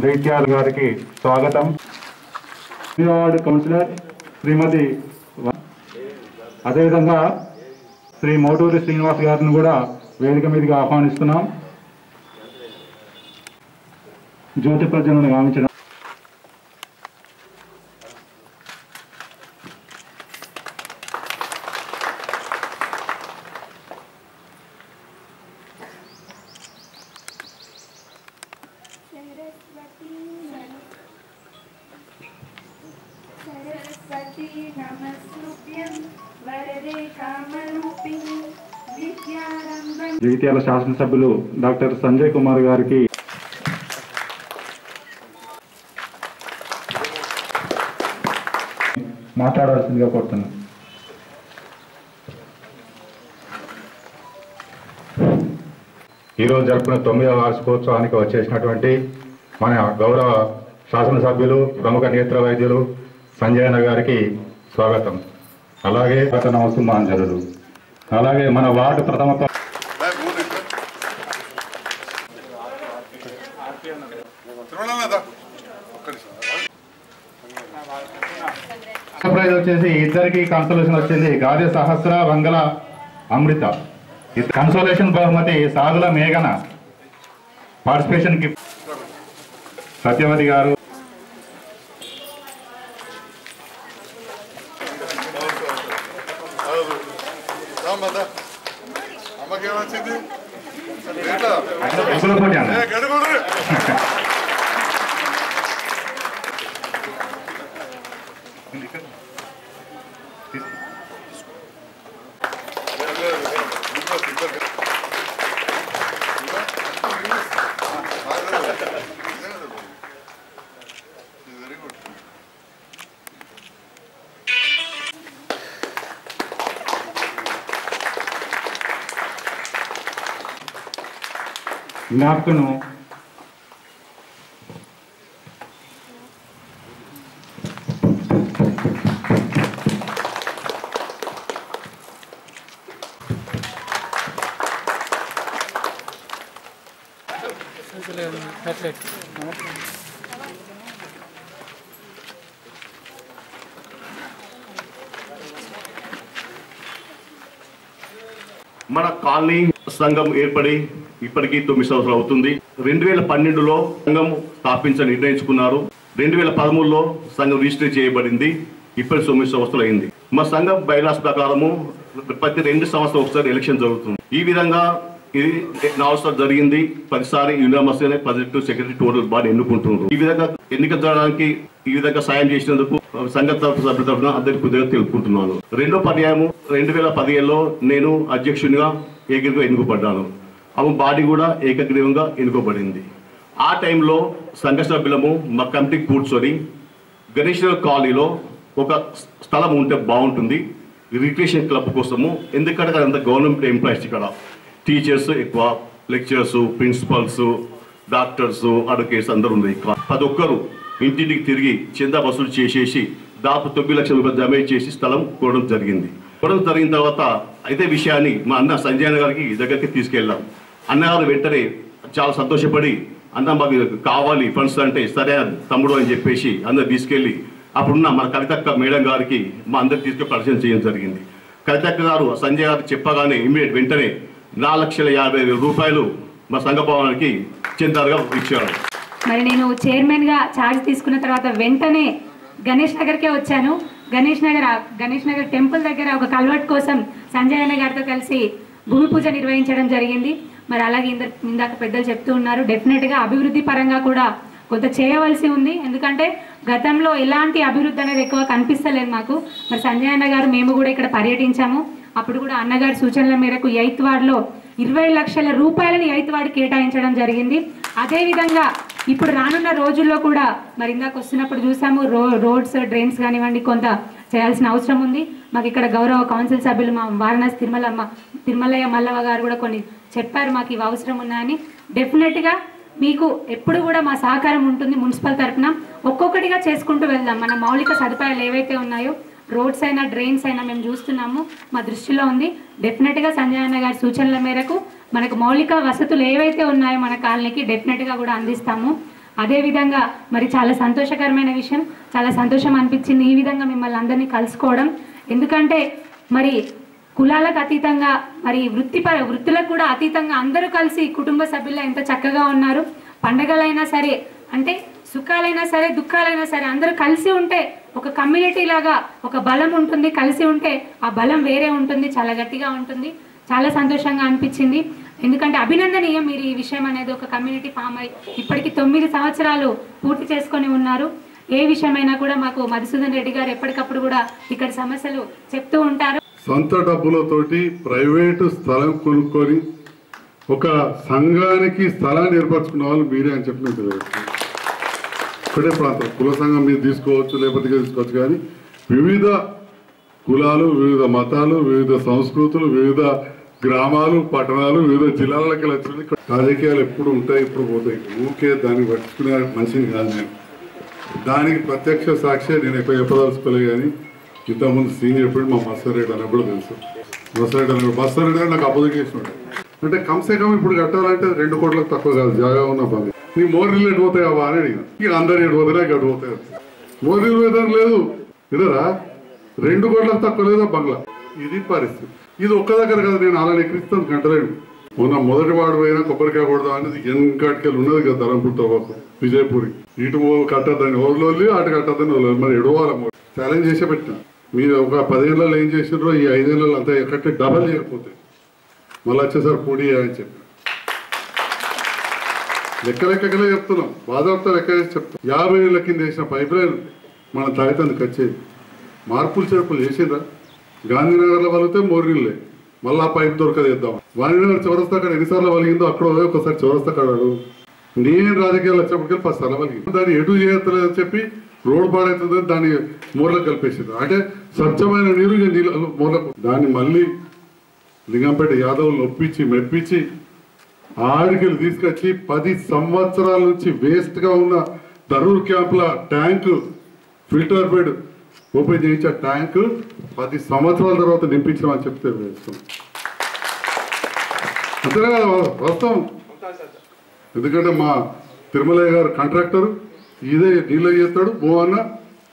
జైత్యాల గారికి స్వాగతం. Ward councillor శ్రీమతి అదేవిధంగా శ్రీ మోటూరి శ్రీనివాస్ గారిని కూడా వేదిక మీదుగా ఆహ్వానిస్తున్నాం. జ్యోతి ప్రజలను గావించడం सरस्वती नमस्तुभ्यं वरदे कामरूपिणि विद्यारम्भं జగిత్యాల శాసనసభ్యులు డాక్టర్ సంజయ్ కుమార్ గారికి మాట్లాడాల్సిందిగా కోరుతున్నాను ఈరోజు జరుపుకున్న తొమ్మిదవ వార్షికోత్సవానికి వచ్చేసినటువంటి మన గౌరవ శాసనసభ్యులు ప్రముఖ నేత్ర వైద్యులు సంజయన గారికి స్వాగతం. అలాగే అతను అవసరమాంజలుడు అలాగే మన వార్డు ప్రథమ ప్రైజ్ వచ్చేసి ఇద్దరికి కన్సోలేషన్ వచ్చింది. గాది సహస్ర వంగల అమృత. కన్సోలేషన్ బహుమతి సాగుల మేఘన. పార్టిసిపేషన్కి సత్యవతి గారు お風呂場にある。జ్ఞాపకను మన కాలనీ సంఘం ఏర్పడి ఇప్పటికీ తొమ్మిది సంవత్సరాలు అవుతుంది. రెండు వేల పన్నెండులో సంఘం స్థాపించ నిర్ణయించుకున్నారు. రెండు వేల పదమూడులో సంఘం రిజిస్టర్ చేయబడింది. ఇప్పటి తొమ్మిది సంవత్సరాలు అయింది. మా సంఘం బైలాస్ ప్రకారము ప్రతి రెండు సంవత్సరాలు ఒకసారి ఎలక్షన్ జరుగుతుంది. ఈ విధంగా ఇది నాలుగు సార్లు జరిగింది. ప్రతిసారి యూనివర్సిటీ అనే ప్రాజెక్టు సెక్రటరీ టోటల్ బాగా ఎన్నుకుంటున్నారు. ఈ విధంగా ఎన్నిక జరగడానికి ఈ విధంగా సాయం చేసినందుకు సంఘ తరఫు సభ్యుల తరఫున అందరికి కృతజ్ఞత తెలుపుకుంటున్నాను. రెండో పర్యాయము రెండు వేల పదిహేనులో నేను అధ్యక్షునిగా ఏకగ్రీవంగా ఎన్నుకోబడ్డాను ఆమె బాడీ కూడా ఏకగ్రీవంగా ఎన్నుకోబడింది. ఆ టైంలో సంఘ సభ్యులము మా కమిటీకి కూర్చొని గణేష్ కాలనీలో ఒక స్థలం ఉంటే బాగుంటుంది. రిక్రియేషన్ క్లబ్ కోసము ఎందుకంటే అంత గవర్నమెంట్ ఎంప్లాయీస్ ఇక్కడ. టీచర్స్ ఎక్కువ లెక్చరర్స్ ప్రిన్సిపల్స్ డాక్టర్స్ అడ్వకేట్స్ అందరూ ఉంది ప్రతి ఒక్కరు ఇంటింటికి తిరిగి చందా వసూలు చేసేసి దాపు తొమ్మిది లక్షల రూపాయలు జమ చేసి స్థలం కొనడం జరిగింది. కొనడం జరిగిన తర్వాత అయితే విషయాన్ని మా అన్న సంజయ్ గారికి దగ్గరికి తీసుకెళ్ళాం. అన్నగారు వెంటనే చాలా సంతోషపడి అన్న మాకు కావాలి ఫండ్స్ అంటే సరే తమ్ముడు అని చెప్పేసి అందరు తీసుకెళ్ళి అప్పుడున్న మన కవితక్క మేడం గారికి మా అందరికి తీసుకెళ్ళి పరిచయం చేయడం జరిగింది. కవితక్క గారు సంజయ్ గారు చెప్పగానే ఇమీడియట్ వెంటనే నాలుగు లక్షల యాభై వేల రూపాయలు మా సంఘ భవనానికి చెందారుగా ఇచ్చారు మరి నేను చైర్మన్గా ఛార్జ్ తీసుకున్న తర్వాత వెంటనే గణేష్ నగర్కే వచ్చాను. గణేష్ నగర్ గణేష్ నగర్ టెంపుల్ దగ్గర ఒక కల్వర్ట్ కోసం సంజయ్ అన్న గారితో కలిసి భూమి పూజ నిర్వహించడం జరిగింది. మరి అలాగే ఇందాక పెద్దలు చెప్తూ ఉన్నారు డెఫినెట్గా అభివృద్ధి పరంగా కూడా కొంత చేయవలసి ఉంది. ఎందుకంటే గతంలో ఎలాంటి అభివృద్ధి అనేది ఎక్కువ కనిపిస్తలేదు మాకు. మరి సంజయ్ అన్న గారు మేము కూడా ఇక్కడ పర్యటించాము. అప్పుడు కూడా అన్నగారి సూచనల మేరకు ఎయిత్ వార్డులో ఇరవై లక్షల రూపాయలని ఎయిత్ వార్డు కేటాయించడం జరిగింది. అదేవిధంగా ఇప్పుడు రానున్న రోజుల్లో కూడా మరి ఇందాక వస్తున్నప్పుడు చూసాము రో రోడ్స్ డ్రైన్స్ కానివ్వండి కొంత చేయాల్సిన అవసరం ఉంది. మాకు ఇక్కడ గౌరవ కౌన్సిల్ సభ్యులు మా వారణాసి తిరుమల తిరుమలయ్య మల్లవ గారు కూడా కొన్ని చెప్పారు. మాకు ఇవి అవసరం ఉన్నాయని. డెఫినెట్గా మీకు ఎప్పుడు కూడా మా సహకారం ఉంటుంది మున్సిపల్ తరఫున. ఒక్కొక్కటిగా చేసుకుంటూ వెళ్దాం. మన మౌలిక సదుపాయాలు ఏవైతే ఉన్నాయో రోడ్స్ అయినా డ్రైన్స్ అయినా మేము చూస్తున్నాము. మా దృష్టిలో ఉంది. డెఫినెట్గా సంజయ్ అన్న గారి సూచనల మేరకు మనకు మౌలిక వసతులు ఏవైతే ఉన్నాయో మన కాలనీకి డెఫినెట్గా కూడా అందిస్తాము. అదేవిధంగా మరి చాలా సంతోషకరమైన విషయం చాలా సంతోషం అనిపించింది ఈ విధంగా మిమ్మల్ని అందరినీ కలుసుకోవడం. ఎందుకంటే మరి కులాలకు అతీతంగా మరి వృత్తిపర వృత్తులకు కూడా అతీతంగా అందరూ కలిసి కుటుంబ సభ్యుల్లో ఎంత చక్కగా ఉన్నారు. పండగలైనా సరే అంటే సుఖాలైనా సరే దుఃఖాలైనా సరే అందరూ కలిసి ఉంటే ఒక కమ్యూనిటీ లాగా ఒక బలం ఉంటుంది. కలిసి ఉంటే ఆ బలం వేరే ఉంటుంది చాలా గట్టిగా ఉంటుంది. చాలా సంతోషంగా అనిపించింది. ఎందుకంటే అభినందనీయం మీరు ఈ విషయం అనేది ఒక కమ్యూనిటీ ఫామ్ అయి ఇప్పటికి తొమ్మిది సంవత్సరాలు పూర్తి చేసుకొని ఉన్నారు. ఏ విషయమైనా కూడా మాకు మధుసూదన్ రెడ్డి గారు ఎప్పటికప్పుడు కూడా ఇక్కడ సమస్యలు చెప్తూ ఉంటారు. సొంత డబ్బులతోటి ప్రైవేటు స్థలం కొనుక్కొని ఒక సంఘానికి స్థలాన్ని ఏర్పరచుకున్న వాళ్ళు మీరే అని చెప్పి నేను తెలియజేస్తున్నాను. ఒకటే ప్రాంతం కుల సంఘం మీరు తీసుకోవచ్చు లేకపోతే తీసుకోవచ్చు కానీ వివిధ కులాలు వివిధ మతాలు వివిధ సంస్కృతులు వివిధ గ్రామాలు పట్టణాలు వివిధ జిల్లాలకి వచ్చింది రాజకీయాలు ఎప్పుడు ఉంటాయి ఎప్పుడు పోతాయి. ఊకే దాన్ని పట్టుకునే మనిషిని కాదు నేను. దానికి ప్రత్యక్ష సాక్షి నేను ఎక్కువ చెప్పదలుచుకోలే కానీ ఇంతకుముందు సీనియర్ ఎప్పుడు మా మస్తారెడ్డి అని కూడా తెలుసు. మస్తారెడ్డి అని మస్తారెడ్డి రెడ్డి నాకు అపోజిషన్ చేసినాడు. అంటే కమ్సే కమ్ ఇప్పుడు కట్టాలంటే రెండు కోట్లకు తక్కువ కాదు జాగా ఉన్న పని. నీ మోరీలు ఎటు పోతాయా అని అడిగిన. ఇక అందరు ఎటు పోతాయి? గడు పోతాయి మోరీలు లేదు. ఇదరా రెండు కోట్లకు తక్కువ లేదా బంగ్లా? ఇది పరిస్థితి. ఇది ఒక్క దగ్గర కదా నేను అలా ఎక్కిస్తాను గంటలేడు మొన్న మొదటి వాడు పోయినా కొబ్బరికాయ కొడదాం అనేది ఎన్నికాటికెళ్ళి ఉన్నది కదా ధరంపూర్ తవ్వకు విజయపూరి. ఇటు కట్టద్దని ఓర్లోళ్ళు అటు కట్టద్దని వాళ్ళు మరి ఎడవాలి ఛాలెంజ్ చేసే పెట్టిన. మీరు ఒక పదేళ్ళలో ఏం చేసినారో ఈ ఐదేళ్ళలో అంతా ఎక్కడికి డబల్ చేయకపోతే. మళ్ళీ వచ్చేసారి పొడి అని చెప్పి లెక్క లెక్కలే చెప్తున్నాం. బాధపడతా లెక్క చేసి చెప్తాం. యాభై ఏళ్ళ కింద వేసిన పైప్ లైన్ మన తాగితందుకు వచ్చేది. మార్పులు చేర్పులు చేసిండ్రా? గాంధీనగర్లో వలిగితే మోరీళ్ళే మళ్ళీ ఆ పైప్ దొరకదేద్దాం గాంధీనగర్ చౌరస్తా కాడ ఎన్నిసార్లు వలిగిందో అక్కడ ఒకసారి చౌరస్తా కాడాడు నేను రాజకీయాలు వచ్చినప్పటికీ ఫస్ట్ అలా వలిగింది. దాన్ని ఎటు చేయట్లేదని చెప్పి రోడ్ పాడవుతుందని దాన్ని మూరలకు కలిపేసింది అంటే స్వచ్ఛమైన నీరు నీళ్ళు నీళ్ళ మూలకు దాన్ని మళ్ళీ లింగంపేట యాదవులు ఒప్పించి మెప్పించి ఆడికలు తీసుకొచ్చి పది సంవత్సరాల నుంచి వేస్ట్గా ఉన్న దరూర్ క్యాంప్ల ట్యాంకు ఫిల్టర్ బెడ్ ఓపెన్ చేయించే ట్యాంక్ పది సంవత్సరాల తర్వాత నింపించమని చెప్తే వేస్తాం. అంతేనా కదా వస్తాం ఎందుకంటే మా తిరుమలయ్య గారు కాంట్రాక్టర్ ఇదే నీళ్ళు చేస్తాడు భూమన్న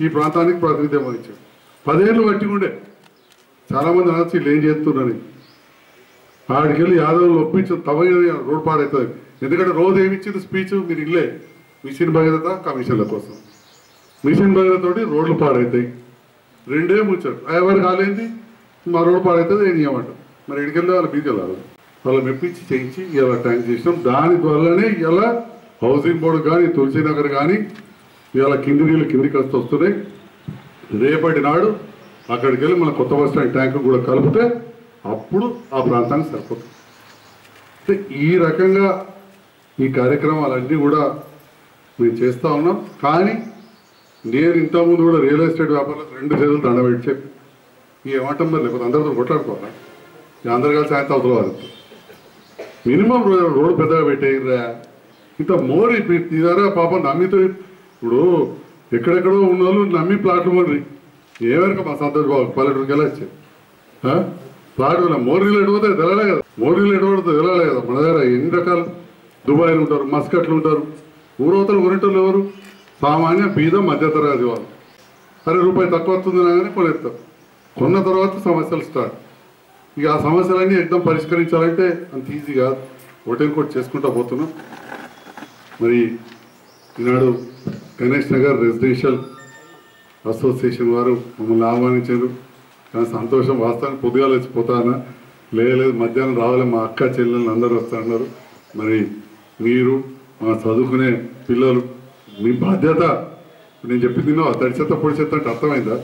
ఈ ప్రాంతానికి ప్రాతినిధ్యం వహించాడు పదేళ్ళు కట్టి ఉండే చాలామంది అనొచ్చు వీళ్ళు ఏం చేస్తున్నారని. ఆడికెళ్ళి యాదవులు ఒప్పించు తవ్వ రోడ్ పాడవుతుంది ఎందుకంటే రోజు ఏమిచ్చింది స్పీచ్ మీరు ఇల్లే. మిషన్ భగీరథ కమిషన్ల కోసం. మిషన్ భగీరథ తోటి రోడ్లు పాడవుతాయి రెండే ముచ్చారు ఎవరు కాలేంది మా రోడ్డు పాడవుతుంది ఏం చేయమంటారు మరి ఇడికెళ్ళి వాళ్ళు బీకి వెళ్ళాలి వాళ్ళు మెప్పించి చేయించి ఇలా ట్యాంక్ చేసినాం. దాని వల్లనే ఇలా హౌసింగ్ బోర్డు కానీ తులసీనగర్ కానీ ఇలా కింది నీళ్ళు కిందికి వస్తున్నాయి. రేపటి నాడు అక్కడికి వెళ్ళి మన కొత్త బస్ స్టాండ్ ట్యాంక్ కూడా కలిపితే అప్పుడు ఆ ప్రాంతానికి సరిపోతుంది. అంటే ఈ రకంగా ఈ కార్యక్రమాలన్నీ కూడా మేము చేస్తూ ఉన్నాం. కానీ నేను ఇంతకుముందు కూడా రియల్ ఎస్టేట్ వ్యాపారాలు రెండు చేతులు దండబెట్టి చెప్పి ఈ ఏమంటాం మరి లేకపోతే అందరితో కొట్లాడుకోవాలా? ఇక అందరు కలిసి ఆయన అవతల వారు మినిమం రోడ్డు పెద్దగా పెట్టేయరా ఇంత మోరి ఇదారా పాపం నమ్మితో ఇప్పుడు ఎక్కడెక్కడో ఉన్న వాళ్ళు నమ్మి ప్లాట్లు కొనరి ఏవరకు మా సంతోష్ బాబు పల్లెటూరుకి వెళ్ళొచ్చు? ప్లాట్ కొన మోరీలు ఎడిపోతే తెలలే కదా. మోరీలు ఎడబడితే తెలలే కదా. మన దగ్గర ఎన్ని రకాలు? దుబాయ్లు ఉంటారు మస్కట్లు ఉంటారు. ఊరవతలు కొనేటోళ్ళు ఎవరు? సామాన్య బీద మధ్యతరగతి వాళ్ళు. సరే రూపాయి తక్కువ వస్తుంది కానీ కొనేస్తారు. కొన్న తర్వాత సమస్యలు స్టార్ట్. ఇక ఆ సమస్యలన్నీ ఎక్దం పరిష్కరించాలంటే అంత ఈజీ కాదు. ఒకటి కూడా చేసుకుంటా పోతున్నాం. మరి ఈనాడు గణేష్ నగర్ రెసిడెన్షియల్ అసోసియేషన్ వారు మమ్మల్ని ఆహ్వానించారు. కానీ సంతోషం వాస్తవానికి పొద్దుగా వచ్చిపోతానా లేదు మధ్యాహ్నం రావాలి మా అక్క చెల్లెళ్ళు అందరూ వస్తున్నారు మరి మీరు మా చదువుకునే పిల్లలు మీ బాధ్యత. నేను చెప్పింది నువ్వు తడి చెత్త పొడి చెత్త అంటే అర్థమైందా?